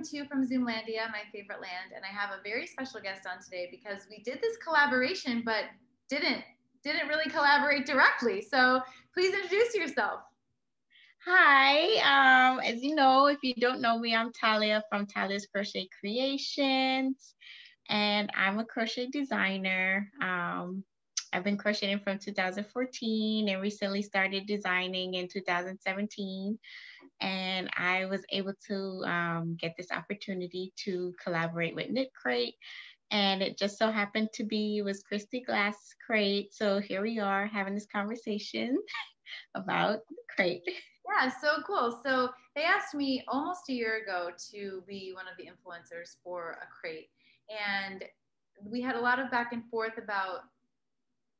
coming to you from Zoomlandia, my favorite land, and I have a very special guest on today because we did this collaboration, but didn't didn't really collaborate directly. So please introduce yourself. Hi, um, as you know, if you don't know me, I'm Talia from Talia's Crochet Creations, and I'm a crochet designer. Um, I've been crocheting from 2014 and recently started designing in 2017 and I was able to um, get this opportunity to collaborate with Knit Crate. And it just so happened to be was Kristy Glass Crate. So here we are having this conversation about Crate. Yeah, so cool. So they asked me almost a year ago to be one of the influencers for a crate. And we had a lot of back and forth about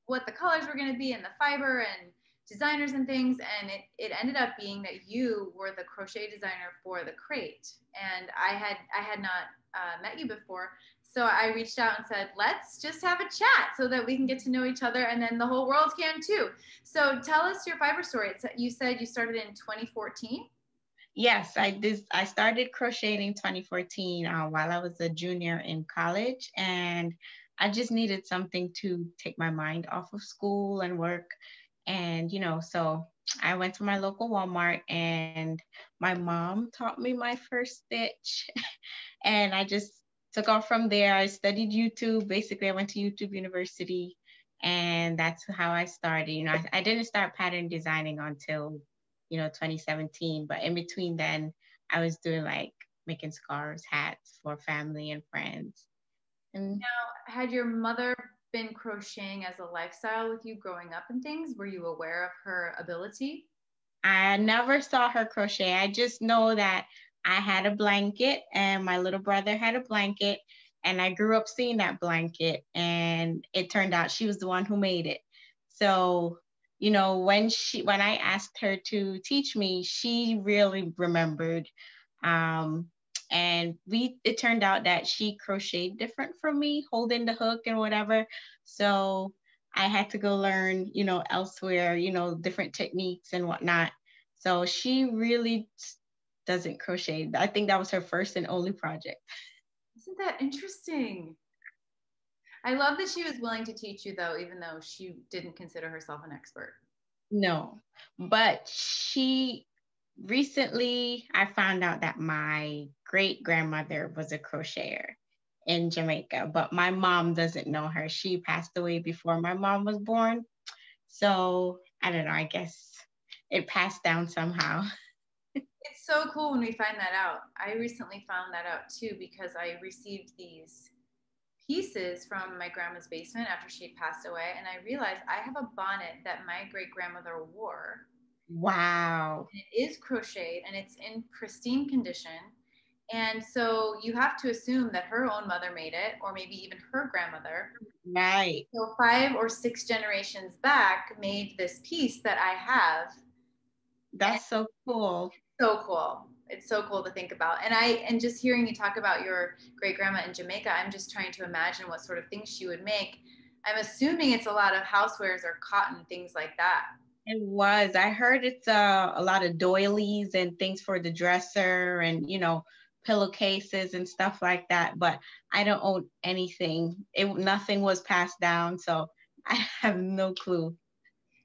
what the colors were going to be and the fiber and designers and things and it, it ended up being that you were the crochet designer for the crate and i had i had not uh, met you before so i reached out and said let's just have a chat so that we can get to know each other and then the whole world can too. So tell us your fiber story. You said you started in 2014 yes i did i started crocheting in 2014 uh, while i was a junior in college and i just needed something to take my mind off of school and work. And, you know, so I went to my local Walmart and my mom taught me my first stitch. and I just took off from there. I studied YouTube. Basically, I went to YouTube University and that's how I started. You know, I, I didn't start pattern designing until, you know, 2017. But in between then, I was doing like making scarves, hats for family and friends. And now, had your mother been crocheting as a lifestyle with you growing up and things? Were you aware of her ability? I never saw her crochet. I just know that I had a blanket and my little brother had a blanket and I grew up seeing that blanket and it turned out she was the one who made it. So, you know, when she when I asked her to teach me, she really remembered um and we it turned out that she crocheted different from me holding the hook and whatever so i had to go learn you know elsewhere you know different techniques and whatnot so she really doesn't crochet i think that was her first and only project isn't that interesting i love that she was willing to teach you though even though she didn't consider herself an expert no but she recently I found out that my great grandmother was a crocheter in Jamaica, but my mom doesn't know her. She passed away before my mom was born. So I don't know, I guess it passed down somehow. it's so cool when we find that out. I recently found that out too because I received these pieces from my grandma's basement after she passed away and I realized I have a bonnet that my great grandmother wore Wow. And it is crocheted and it's in pristine condition. And so you have to assume that her own mother made it, or maybe even her grandmother. Right. So five or six generations back made this piece that I have. That's so cool. So cool. It's so cool to think about. And I and just hearing you talk about your great grandma in Jamaica, I'm just trying to imagine what sort of things she would make. I'm assuming it's a lot of housewares or cotton, things like that. It was. I heard it's uh, a lot of doilies and things for the dresser and, you know, pillowcases and stuff like that. But I don't own anything. It nothing was passed down, so I have no clue.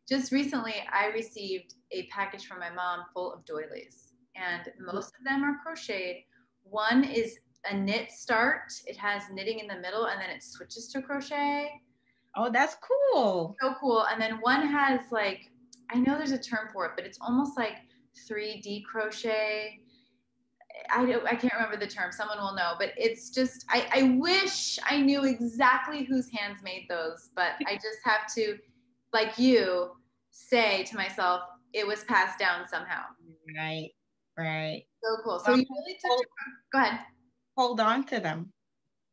Just recently, I received a package from my mom full of doilies, and most of them are crocheted. One is a knit start. It has knitting in the middle, and then it switches to crochet. Oh, that's cool. So cool. And then one has like I know there's a term for it, but it's almost like 3D crochet. I, don't, I can't remember the term. Someone will know, but it's just, I, I wish I knew exactly whose hands made those, but I just have to, like you, say to myself, it was passed down somehow. Right, right. So cool. So um, you really took, hold, go ahead. Hold on to them.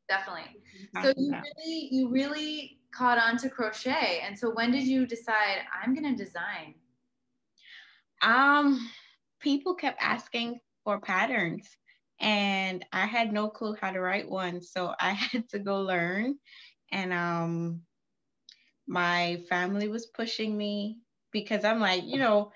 Definitely. So you really, you really caught on to crochet. And so when did you decide I'm going to design? Um, people kept asking for patterns and I had no clue how to write one. So I had to go learn. And um, my family was pushing me because I'm like, you know,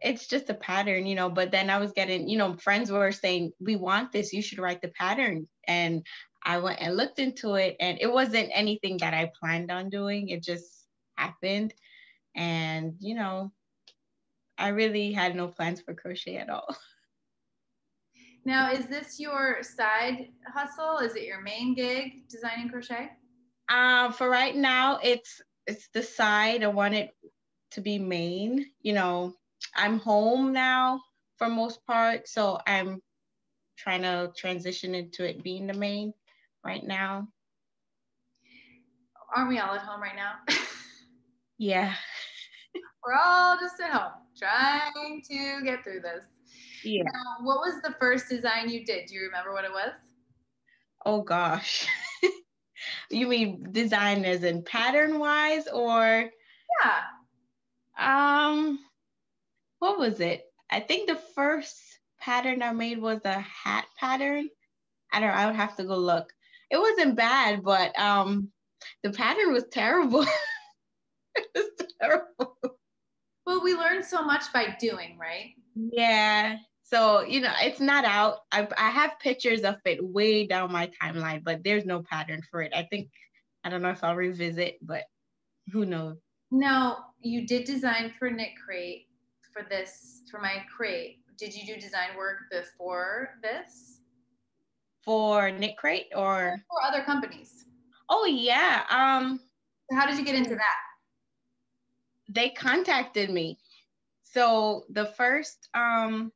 it's just a pattern, you know. But then I was getting, you know, friends were saying, we want this, you should write the pattern. And I went and looked into it, and it wasn't anything that I planned on doing, it just happened. And, you know, I really had no plans for crochet at all. Now, is this your side hustle? Is it your main gig, designing crochet? Um, for right now, it's it's the side. I want it to be main. You know, I'm home now for most part, so I'm trying to transition into it being the main right now. Aren't we all at home right now? yeah. We're all just at home trying to get through this. Yeah. Now, what was the first design you did? Do you remember what it was? Oh gosh. you mean design as in pattern wise or Yeah. Um what was it? I think the first pattern I made was a hat pattern. I don't know, I would have to go look. It wasn't bad, but um the pattern was terrible. it was terrible. Well, we learn so much by doing, right? Yeah. So, you know, it's not out. I, I have pictures of it way down my timeline, but there's no pattern for it. I think, I don't know if I'll revisit, but who knows? Now, you did design for Knit Crate for this, for my crate. Did you do design work before this? For Knit Crate or? For other companies. Oh, yeah. Um, how did you get into that? They contacted me. So the first um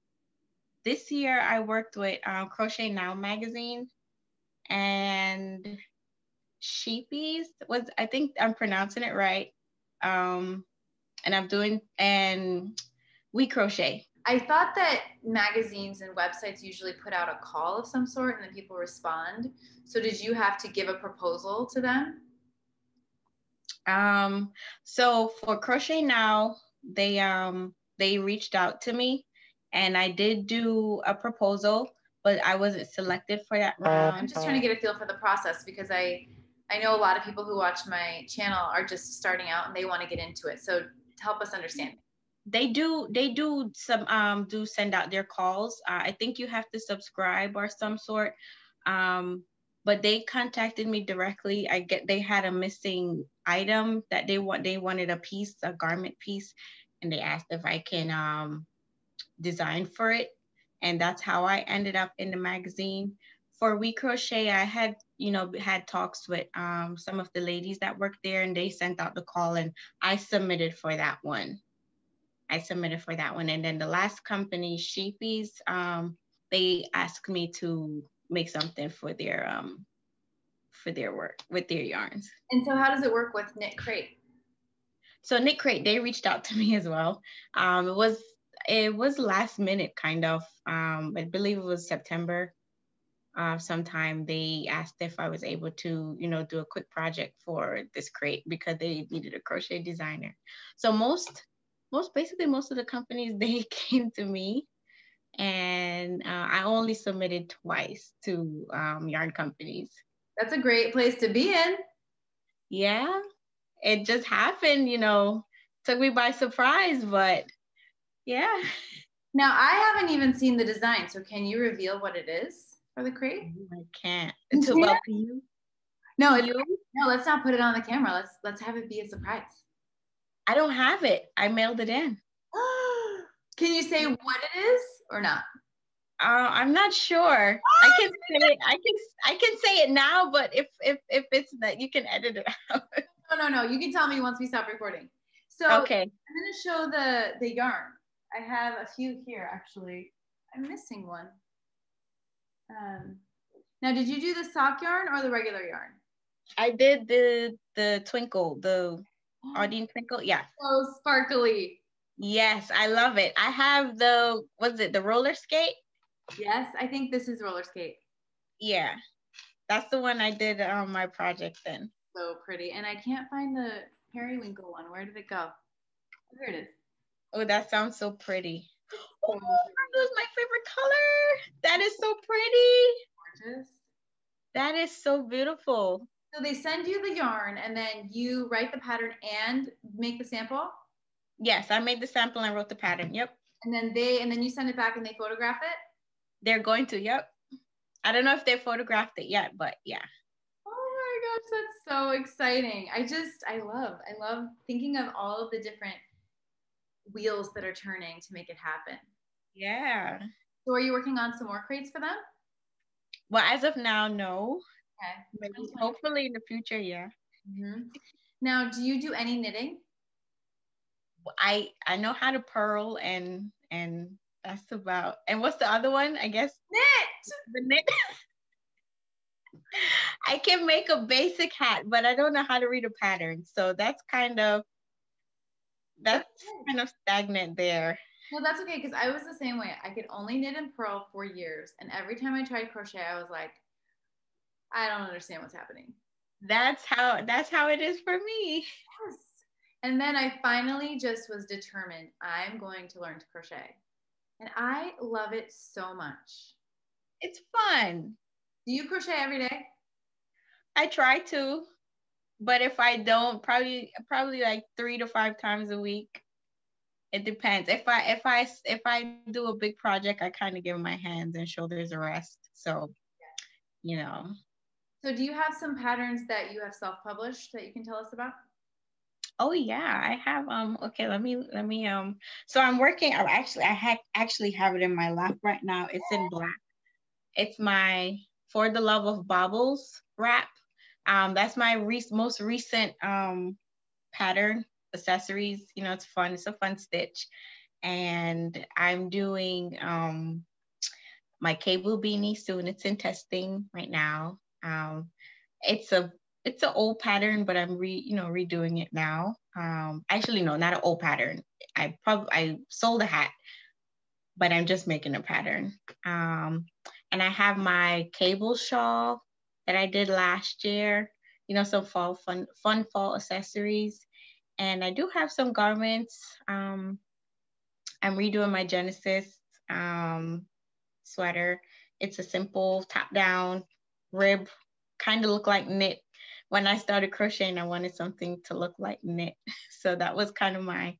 this year I worked with um, Crochet Now magazine and Sheepjes was I think I'm pronouncing it right. Um, and I'm doing and we crochet. I thought that magazines and websites usually put out a call of some sort and then people respond. So did you have to give a proposal to them? Um, so for Crochet Now, they um they reached out to me and I did do a proposal, but I wasn't selected for that round. I'm just trying to get a feel for the process because I I know a lot of people who watch my channel are just starting out and they want to get into it. So help us understand. They do they do some um do send out their calls. Uh, I think you have to subscribe or some sort. Um but they contacted me directly. I get they had a missing item that they want they wanted a piece, a garment piece, and they asked if I can um design for it. And that's how I ended up in the magazine. For We Crochet, I had, you know, had talks with um, some of the ladies that worked there and they sent out the call and I submitted for that one. I submitted for that one. And then the last company, Sheepjes, um, they asked me to make something for their um, for their work with their yarns. And so how does it work with Knit Crate? So Knit Crate, they reached out to me as well. Um, it was it was last minute kind of. Um, I believe it was September. Uh, sometime they asked if I was able to, you know, do a quick project for this crate because they needed a crochet designer. So most, most basically most of the companies they came to me, and uh, I only submitted twice to um, yarn companies. That's a great place to be in. Yeah, it just happened, you know, took me by surprise, but yeah. Now I haven't even seen the design, so can you reveal what it is for the crate? I can't. Until well, can you? No, you? no. Let's not put it on the camera. Let's let's have it be a surprise. I don't have it. I mailed it in. can you say what it is or not? Uh, I'm not sure. I can say it. I can I can say it now, but if if if it's that, you can edit it out. no, no, no. You can tell me once we stop recording. So okay. I'm gonna show the the yarn. I have a few here actually. I'm missing one. Um, now, did you do the sock yarn or the regular yarn? I did the the twinkle, the Ardeen twinkle. Yeah. So sparkly. Yes, I love it. I have the was it the roller skate? Yes, I think this is roller skate. Yeah, that's the one I did on my project then. So pretty, and I can't find the periwinkle one. Where did it go? There it is. Oh, that sounds so pretty. Oh, that was my favorite color. That is so pretty. Gorgeous. That is so beautiful. So they send you the yarn and then you write the pattern and make the sample? Yes, I made the sample and wrote the pattern. Yep. And then they and then you send it back and they photograph it? They're going to, yep. I don't know if they photographed it yet, but yeah. Oh my gosh, that's so exciting. I just I love I love thinking of all of the different wheels that are turning to make it happen. Yeah. So are you working on some more crates for them? Well, as of now, no. Okay. Maybe, hopefully in the future, yeah. Mm-hmm. Now, do you do any knitting? I I know how to purl and and that's about. And what's the other one? I guess knit. The knit. I can make a basic hat, but I don't know how to read a pattern. So that's kind of that's kind of stagnant there. No, that's okay because I was the same way. I could only knit and purl for years, and every time I tried crochet, I was like, I don't understand what's happening. That's how that's how it is for me. Yes. And then I finally just was determined I'm going to learn to crochet. And I love it so much. It's fun. Do you crochet every day? I try to, but if I don't, probably probably like three to five times a week. It depends. If I if I if I do a big project, I kind of give my hands and shoulders a rest. So, you know. So, do you have some patterns that you have self-published that you can tell us about? Oh yeah, I have um okay, let me let me um so I'm working I actually I ha- actually have it in my lap right now. It's in black. It's my For the Love of Baubles wrap. Um that's my re- most recent um pattern accessories. You know, it's fun. It's a fun stitch. And I'm doing um my cable beanie soon. It's in testing right now. Um it's a it's an old pattern, but I'm re you know redoing it now. Um, actually, no, not an old pattern. I probably I sold a hat, but I'm just making a pattern. Um, and I have my cable shawl that I did last year. You know, some fall fun fun fall accessories, and I do have some garments. Um, I'm redoing my Genesis um, sweater. It's a simple top down rib, kind of look like knit when I started crocheting, I wanted something to look like knit. So that was kind of my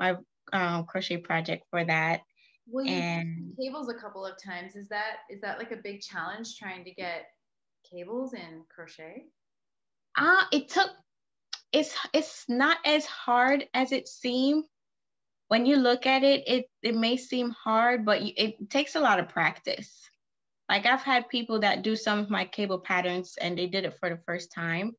my um, crochet project for that. Well, you and cables a couple of times. Is that is that like a big challenge trying to get cables in crochet? Ah, uh, it took. It's it's not as hard as it seemed. When you look at it, it it may seem hard, but it takes a lot of practice. Like I've had people that do some of my cable patterns and they did it for the first time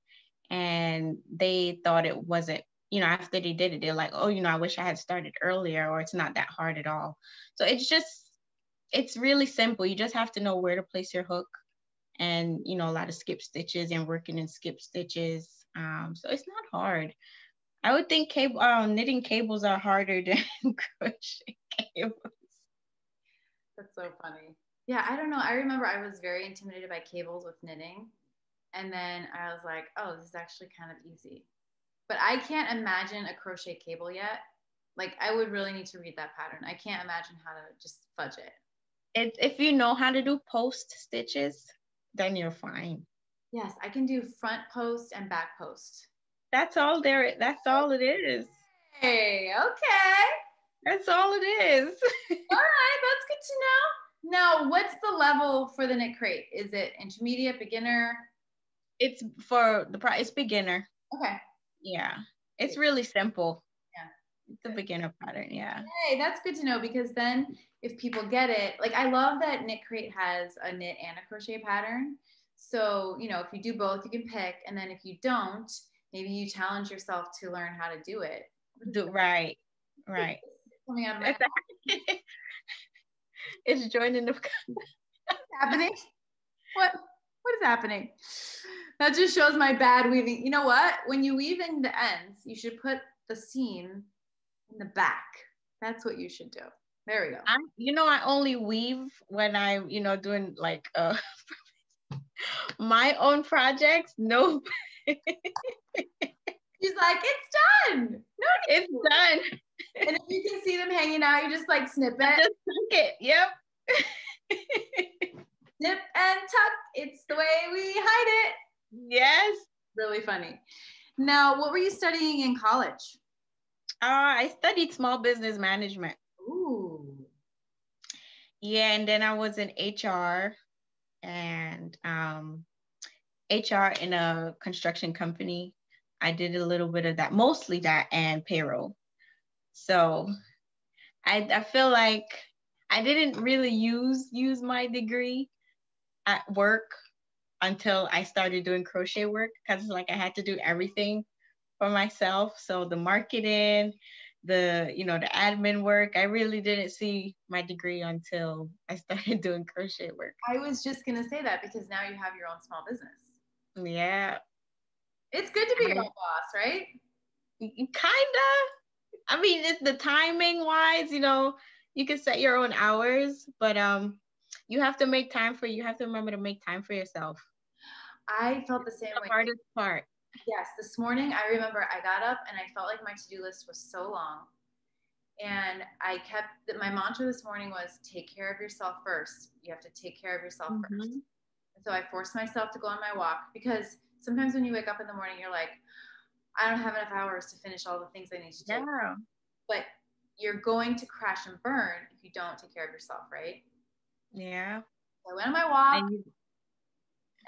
and they thought it wasn't, you know, after they did it, they're like, oh, you know, I wish I had started earlier or it's not that hard at all. So it's just, it's really simple. You just have to know where to place your hook and, you know, a lot of skip stitches and working in skip stitches. Um, so it's not hard. I would think cable uh, knitting cables are harder than crochet cables. That's so funny. Yeah, I don't know. I remember I was very intimidated by cables with knitting. And then I was like, oh, this is actually kind of easy. But I can't imagine a crochet cable yet. Like, I would really need to read that pattern. I can't imagine how to just fudge it. It, if you know how to do post stitches, then you're fine. Yes, I can do front post and back post. That's all there. That's all it is. Hey, okay. That's all it is. all right, that's good to know. Now, what's the level for the knit crate? Is it intermediate, beginner? It's for the price. It's beginner. Okay. Yeah, it's really simple. Yeah, it's a beginner pattern. Yeah. Hey, that's good to know because then if people get it, like I love that Knit Crate has a knit and a crochet pattern. So you know, if you do both, you can pick, and then if you don't, maybe you challenge yourself to learn how to do it. Do right, right. Coming out of my it's joining the. Happening? What? What is happening? That just shows my bad weaving. You know what? When you weave in the ends, you should put the seam in the back. That's what you should do. There we go. I, you know, I only weave when I'm, you know, doing like uh my own projects. No. She's like, it's done. No, it's done and if you can see them hanging out, you just like snip it. Just it. Yep. snip and tuck. It's the way we hide it. Yes. really funny. Now, what were you studying in college? Uh, I studied small business management. Ooh. Yeah, and then I was in HR and um, HR in a construction company. I did a little bit of that, mostly that and payroll. So I, I feel like I didn't really use use my degree at work until I started doing crochet work because like I had to do everything for myself. So the marketing, the you know the admin work, I really didn't see my degree until I started doing crochet work. I was just gonna say that because now you have your own small business. Yeah. It's good to be your own boss, right? Kinda. I mean, it's the timing wise, you know, you can set your own hours, but um, you have to make time for you have to remember to make time for yourself. I felt the same the way. hardest part. Yes, this morning I remember I got up and I felt like my to-do list was so long. And I kept that my mantra this morning was take care of yourself first. You have to take care of yourself Mhm. first. And so I forced myself to go on my walk because sometimes when you wake up in the morning, you're like, I don't have enough hours to finish all the things I need to do. Yeah. But you're going to crash and burn if you don't take care of yourself, right? Yeah. So I went on my walk And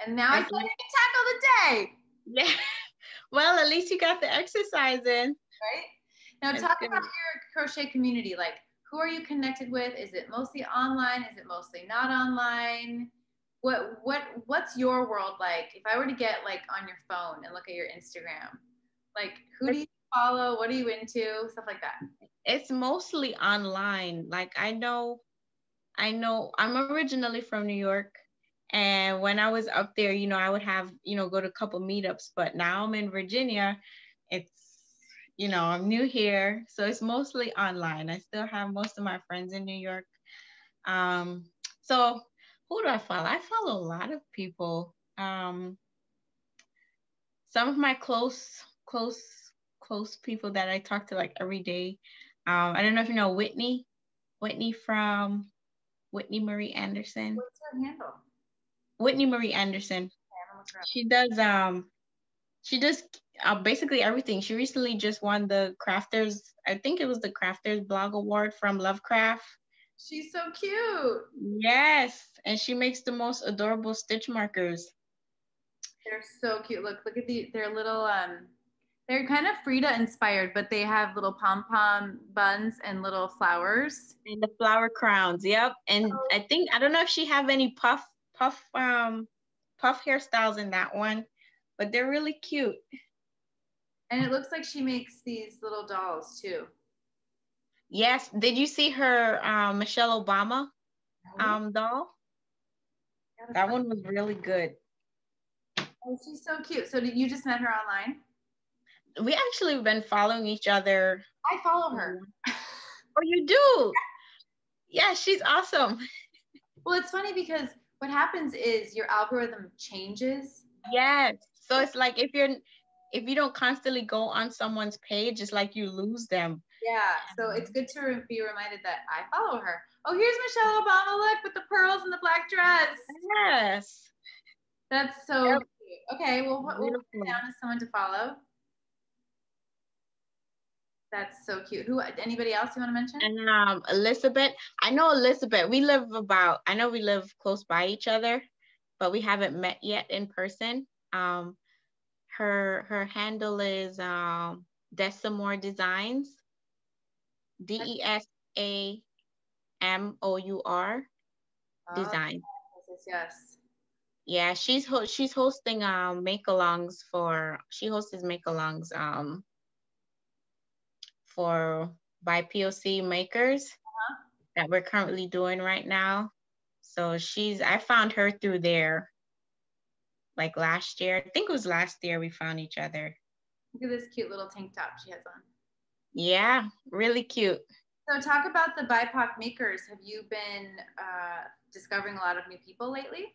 and now I That's can't even tackle the day, yeah. Well, at least you got the exercise in. right? Now That's talk good. about your crochet community. Like who are you connected with? Is it mostly online? Is it mostly not online? What what what's your world like? If I were to get like on your phone and look at your Instagram, like who do you follow? What are you into? Stuff like that. It's mostly online. Like I know, I know I'm originally from New York. And when I was up there, you know, I would have, you know, go to a couple meetups, but now I'm in Virginia. It's, you know, I'm new here. So it's mostly online. I still have most of my friends in New York. Um, so who do I follow? I follow a lot of people. Um, some of my close, close, close people that I talk to like every day. Um, I don't know if you know Whitney, Whitney from Whitney Marie Anderson. What's her handle? Whitney Marie Anderson. Okay, I'm gonna look her up. She does um she does uh, basically everything. She recently just won the Crafters, I think it was the Crafters blog award from Lovecraft. She's so cute. Yes, and she makes the most adorable stitch markers. They're so cute. Look, look at the they're little um they're kind of Frida inspired, but they have little pom pom buns and little flowers. And the flower crowns, yep. And I think I don't know if she have any puff puff um puff hairstyles in that one, but they're really cute. And it looks like she makes these little dolls too. Yes, did you see her um, Michelle Obama um doll? That one was really good. Oh, she's so cute. So did you just met her online? We actually have been following each other. I follow her. Oh, you do? Yeah, she's awesome. Well, it's funny because what happens is your algorithm changes. Yes. So it's like if you're if you don't constantly go on someone's page, it's like you lose them. Yeah. So it's good to be reminded that I follow her. Oh, here's Michelle Obama. Look with the pearls and the black dress. Yes. That's so Yep. cute. Okay. Well, what, we'll put down as someone to follow. That's so cute. Who? Anybody else you want to mention? And um Elizabeth, I know Elizabeth. We live about I know we live close by each other, but we haven't met yet in person. Um her her handle is um Desamour Designs. D E S A M O U R Oh, Design. yes. Yeah, she's ho- she's hosting um make-alongs for she hosts make-alongs um for BIPOC makers that we're currently doing right now. So she's I found her through there like last year. I think it was last year we found each other. Look at this cute little tank top she has on. Yeah, really cute. So talk about the BIPOC makers. Have you been uh, discovering a lot of new people lately?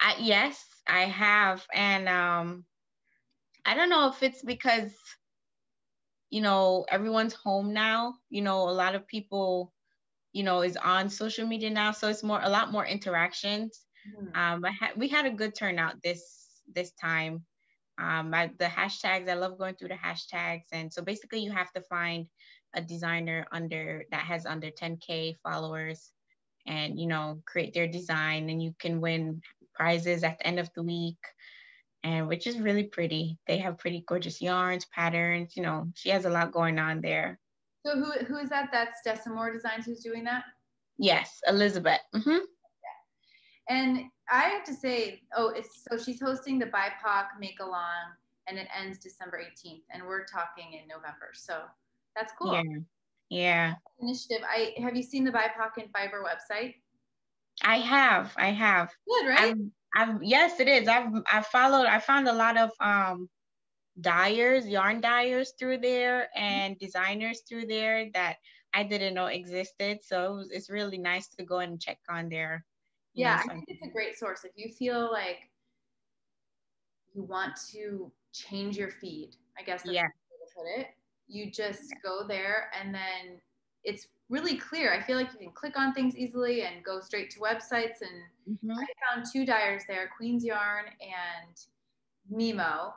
I, yes, I have. And um, I don't know if it's because, you know, everyone's home now. You know, a lot of people, you know, is on social media now. So it's more, a lot more interactions. Um, but ha- we had a good turnout this this time. Um, I, the hashtags, I love going through the hashtags. And so basically you have to find a designer under that has under 10K followers and, you know, create their design and you can win prizes at the end of the week and which is really pretty. They have pretty gorgeous yarns, patterns, you know, she has a lot going on there. So who, who is that? That's Desamour Designs who's doing that? Yes, Elizabeth. Mm-hmm. Yeah. And I have to say, oh, it's so she's hosting the BIPOC Make Along and it ends December 18th. And we're talking in November. So that's cool. Yeah. Yeah. Initiative. I have you seen the BIPOC and Fiber website? I have. I have. Good, right? I've, I've yes, it is. I've I followed. I found a lot of um dyers, yarn dyers through there, and designers through there that I didn't know existed. So it was, it's really nice to go and check on there. yeah, know, I think it's a great source. If you feel like you want to change your feed, I guess that's yeah. the way to put it. You just yeah. go there and then it's really clear. I feel like you can click on things easily and go straight to websites. And mm-hmm. I found two dyers there, Queen's Yarn and Mimo,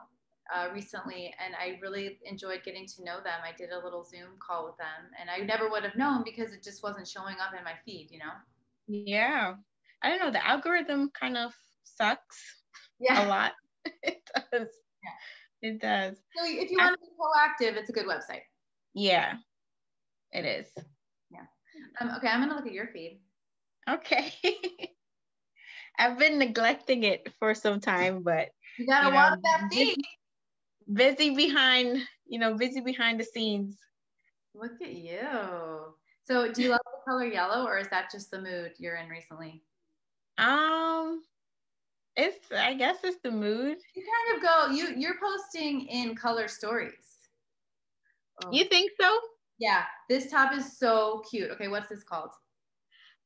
uh, recently, and I really enjoyed getting to know them. I did a little Zoom call with them, and I never would have known because it just wasn't showing up in my feed, you know? Yeah, I don't know, the algorithm kind of sucks yeah. a lot. it does. Yeah. It does. So if you want to be proactive, it's a good website. Yeah, it is. Um, okay, I'm gonna look at your feed. Okay. I've been neglecting it for some time, but you gotta you know, watch that feed. Busy behind, you know, busy behind the scenes. Look at you. So do you love the color yellow or is that just the mood you're in recently? Um, it's I guess it's the mood. You kind of go. You you're posting in color stories. Oh. You think so? Yeah. This top is so cute. Okay, what's this called?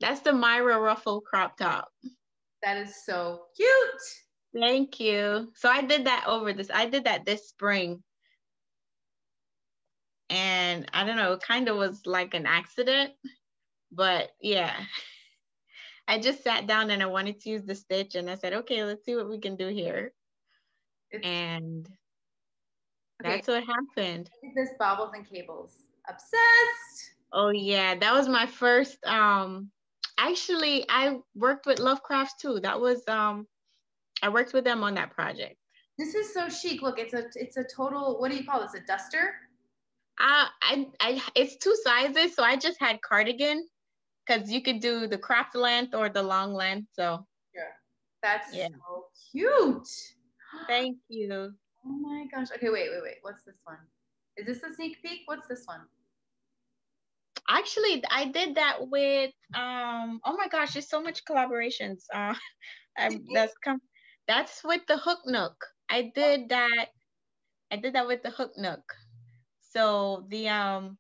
That's the Myra ruffle crop top. That is so cute. Thank you. So I did that over this. I did that this spring. And I don't know, it kind of was like an accident, but yeah. I just sat down and I wanted to use the stitch and I said, okay, let's see what we can do here. It's, and that's okay. what happened. This bobbles and cables. Obsessed. Oh yeah, that was my first um actually I worked with Lovecrafts too. That was um I worked with them on that project. This is so chic. Look, it's a it's a total what do you call this? A duster? Uh I I it's two sizes, so I just had cardigan because you could do the cropped length or the long length. So yeah, that's yeah. so cute. Thank you. Oh my gosh. Okay, wait, wait, wait. What's this one? Is this a sneak peek? What's this one? Actually, I did that with um. Oh my gosh, there's so much collaborations. Uh, I, that's come. That's with the Hook Nook. I did that. I did that with the Hook Nook. So the um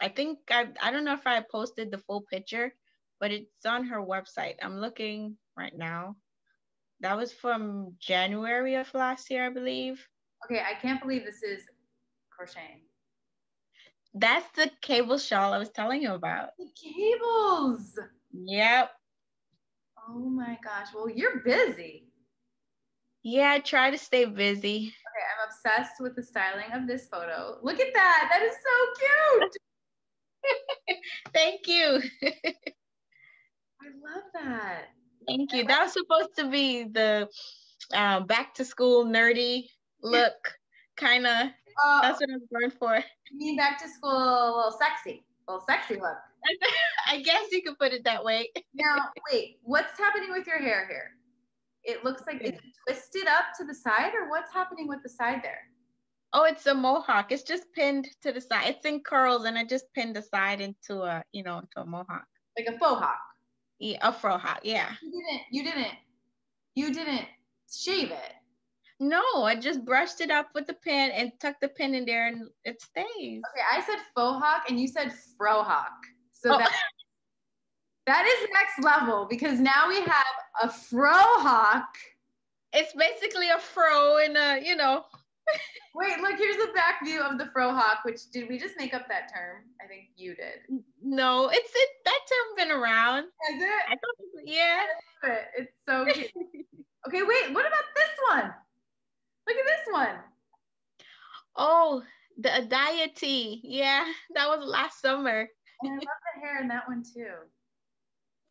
I think I I don't know if I posted the full picture, but it's on her website. I'm looking right now. That was from January of last year, I believe. Okay, I can't believe this is crocheting. That's the cable shawl I was telling you about. The cables. Yep. Oh my gosh. Well, you're busy. Yeah, I try to stay busy. Okay, I'm obsessed with the styling of this photo. Look at that. That is so cute. Thank you. I love that. Thank you. That was supposed to be the uh, back to school nerdy look, kind of. Uh, that's what I was going for. Me back to school, a little sexy, a little sexy look. I guess you could put it that way. now, wait, what's happening with your hair here? It looks like it's twisted up to the side, or what's happening with the side there? Oh, it's a mohawk. It's just pinned to the side. It's in curls, and I just pinned the side into a, you know, into a mohawk. Like a faux hawk. Yeah, a faux hawk. Yeah. You didn't. You didn't. You didn't shave it. No, I just brushed it up with the pin and tucked the pin in there, and it stays. Okay, I said faux hawk, and you said fro hawk. So oh. that that is next level because now we have a fro hawk. It's basically a fro in a, you know, Wait, look, here's a back view of the frohawk, which did we just make up that term? I think you did. No, it's it that term been around. Has it? I thought, yeah. it. It's so cute. okay, wait, what about this one? Look at this one. Oh, the tee. Yeah, that was last summer. And I love the hair in that one too.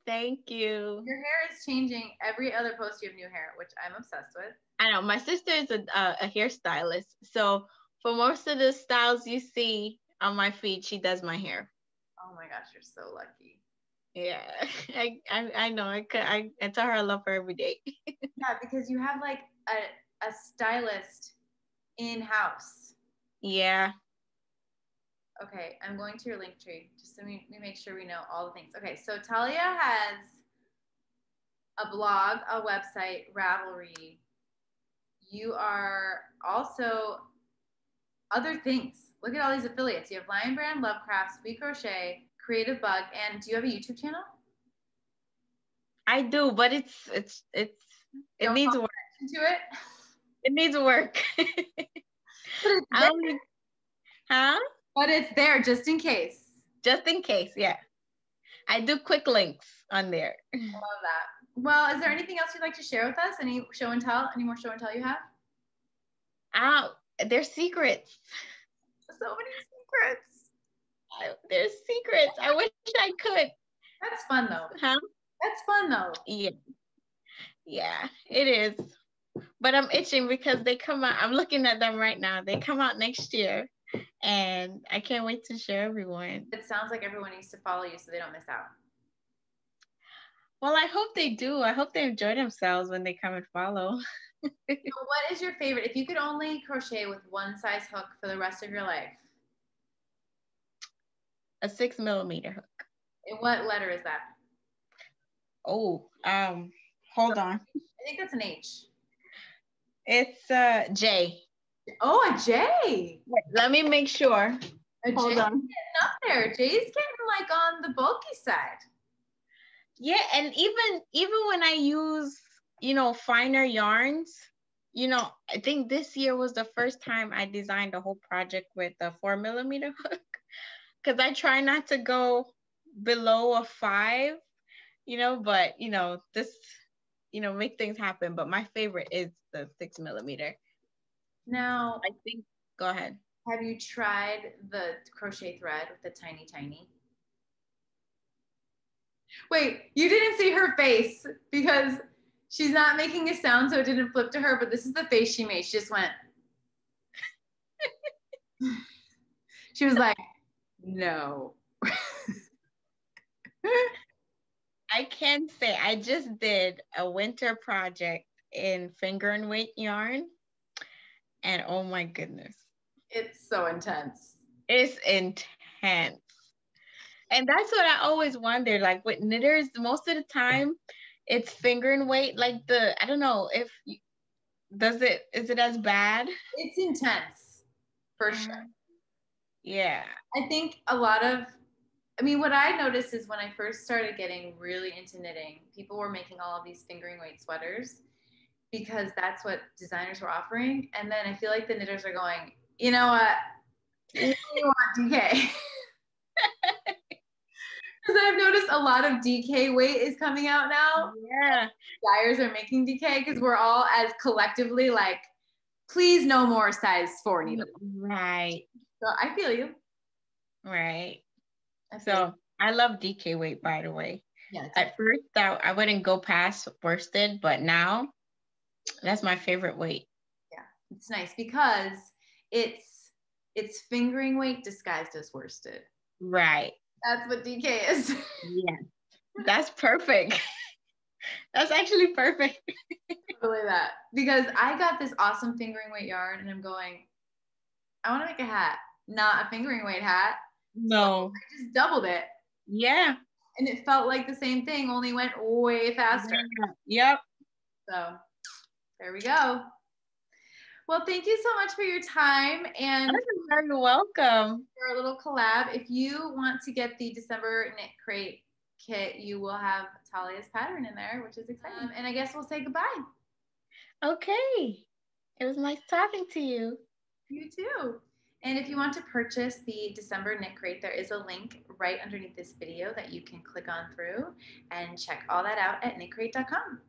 Thank you. Your hair is changing every other post. You have new hair, which I'm obsessed with. I know my sister is a, a, a hairstylist, so for most of the styles you see on my feed, she does my hair. Oh my gosh, you're so lucky. Yeah, I I, I know. I, I I tell her I love her every day. yeah, because you have like a a stylist in house. Yeah. Okay, I'm going to your link tree just so we, we make sure we know all the things. Okay, so Talia has a blog, a website, Ravelry. You are also other things. Look at all these affiliates. You have Lion Brand, Love Crafts, We Crochet, Creative Bug, and do you have a YouTube channel? I do, but it's it's it's it Don't needs work. To it. It needs work. huh? But it's there just in case. Just in case, yeah. I do quick links on there. I love that. Well, is there anything else you'd like to share with us? Any show and tell? Any more show and tell you have? Oh, they're secrets. So many secrets. There's secrets. I wish I could. That's fun though. Huh? That's fun though. Yeah. Yeah, it is. But I'm itching because they come out. I'm looking at them right now. They come out next year. And I can't wait to share everyone. It sounds like everyone needs to follow you so they don't miss out. Well, I hope they do. I hope they enjoy themselves when they come and follow. so what is your favorite? If you could only crochet with one size hook for the rest of your life, a six millimeter hook. And what letter is that? Oh, um, hold on. I think that's an H. It's uh J. Oh, a J. Wait, let me make sure. A hold J on. getting up there. J's getting like on the bulky side. Yeah, and even even when I use you know finer yarns, you know, I think this year was the first time I designed a whole project with a four millimeter hook because I try not to go below a five, you know, but you know, this, you know, make things happen. But my favorite is the six millimeter. Now, I think, go ahead. Have you tried the crochet thread with the tiny, tiny? Wait, you didn't see her face because she's not making a sound, so it didn't flip to her, but this is the face she made. She just went. she was like, no. I can say I just did a winter project in finger and weight yarn. And oh my goodness. It's so intense. It's intense. And that's what I always wonder. Like with knitters, most of the time it's finger and weight. Like the, I don't know if, does it, is it as bad? It's intense for sure. Mm-hmm. Yeah. I think a lot of, I mean, what I noticed is when I first started getting really into knitting, people were making all of these fingering weight sweaters because that's what designers were offering. And then I feel like the knitters are going, you know what? You want DK. Because I've noticed a lot of DK weight is coming out now. Yeah. Dyers are making DK because we're all as collectively like, please no more size four needle. Right. So I feel you. Right. So. I love DK weight, by the way. Yeah. At first, I, I wouldn't go past worsted, but now that's my favorite weight. Yeah, it's nice because it's it's fingering weight disguised as worsted. Right. That's what DK is. yeah. That's perfect. That's actually perfect. Really that. Because I got this awesome fingering weight yarn and I'm going, I want to make a hat not a fingering weight hat. No. I just doubled it. Yeah. And it felt like the same thing, only went way faster. Yep. So there we go. Well, thank you so much for your time and You're very welcome. For a little collab. If you want to get the December knit crate kit, you will have Talia's pattern in there, which is exciting. Um, and I guess we'll say goodbye. Okay. It was nice talking to you. You too. And if you want to purchase the December knit crate, there is a link right underneath this video that you can click on through and check all that out at knitcrate.com.